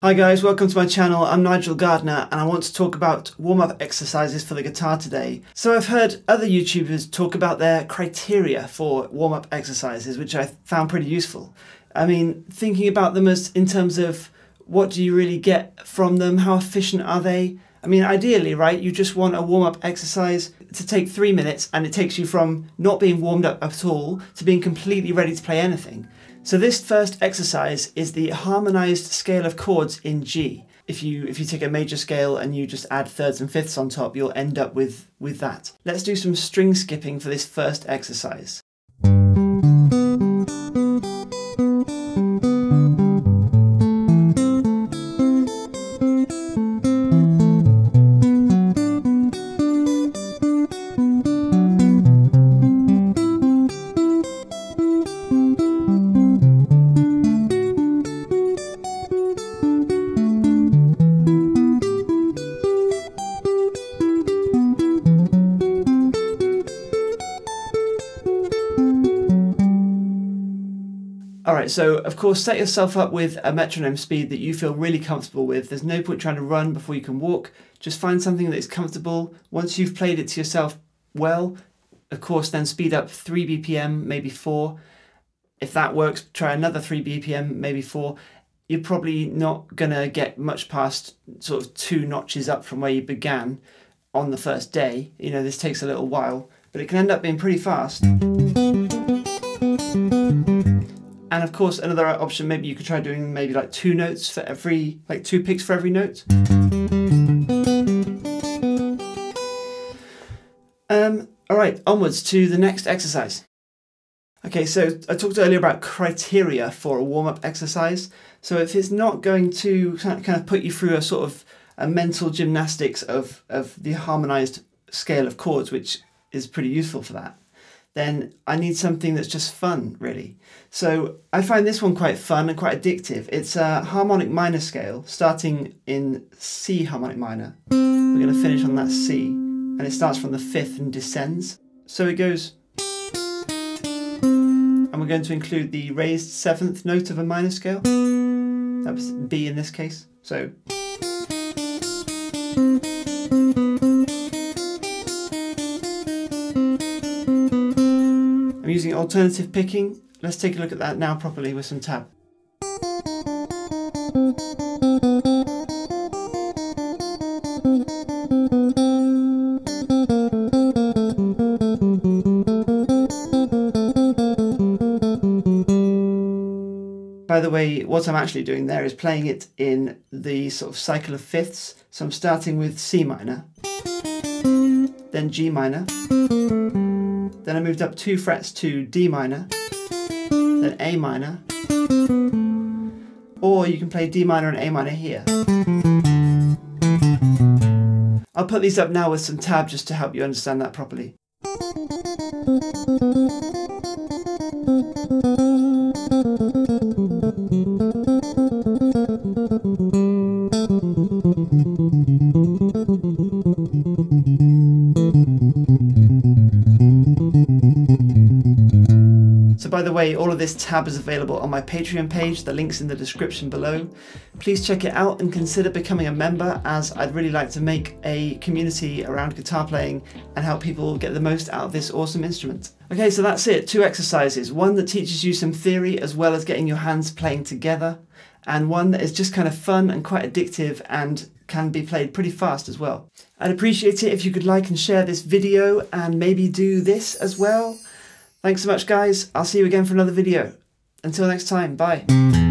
Hi guys, welcome to my channel. I'm Nigel Gardner and I want to talk about warm-up exercises for the guitar today. So I've heard other YouTubers talk about their criteria for warm-up exercises, which I found pretty useful. I mean, thinking about them as in terms of what do you really get from them, how efficient are they? I mean, ideally, right, you just want a warm-up exercise to take three minutes and it takes you from not being warmed up at all to being completely ready to play anything. So this first exercise is the harmonized scale of chords in G. If you if you take a major scale and you just add thirds and fifths on top, you'll end up with with that. Let's do some string skipping for this first exercise. Right, so of course, set yourself up with a metronome speed that you feel really comfortable with. There's no point trying to run before you can walk. Just find something that is comfortable. Once you've played it to yourself well, of course, then speed up 3 BPM, maybe 4. If that works, try another 3 BPM, maybe 4. You're probably not going to get much past sort of two notches up from where you began on the first day. You know, this takes a little while, but it can end up being pretty fast. And of course, another option, maybe you could try doing maybe like two notes for every, like two picks for every note. Um, all right, onwards to the next exercise. Okay, so I talked earlier about criteria for a warm-up exercise. So if it's not going to kind of put you through a sort of a mental gymnastics of, of the harmonized scale of chords, which is pretty useful for that, then I need something that's just fun, really. So I find this one quite fun and quite addictive. It's a harmonic minor scale, starting in C harmonic minor. We're going to finish on that C, and it starts from the fifth and descends. So it goes, and we're going to include the raised seventh note of a minor scale. That was B in this case. So. Alternative picking. Let's take a look at that now properly with some tab. By the way, what I'm actually doing there is playing it in the sort of cycle of fifths. So I'm starting with C minor, then G minor, then I moved up two frets to D minor, then A minor, or you can play D minor and A minor here. I'll put these up now with some tab just to help you understand that properly. So by the way, all of this tab is available on my Patreon page, the link's in the description below. Please check it out and consider becoming a member as I'd really like to make a community around guitar playing and help people get the most out of this awesome instrument. Okay, so that's it, two exercises. One that teaches you some theory as well as getting your hands playing together, and one that is just kind of fun and quite addictive and can be played pretty fast as well. I'd appreciate it if you could like and share this video and maybe do this as well. Thanks so much guys, I'll see you again for another video. Until next time, bye.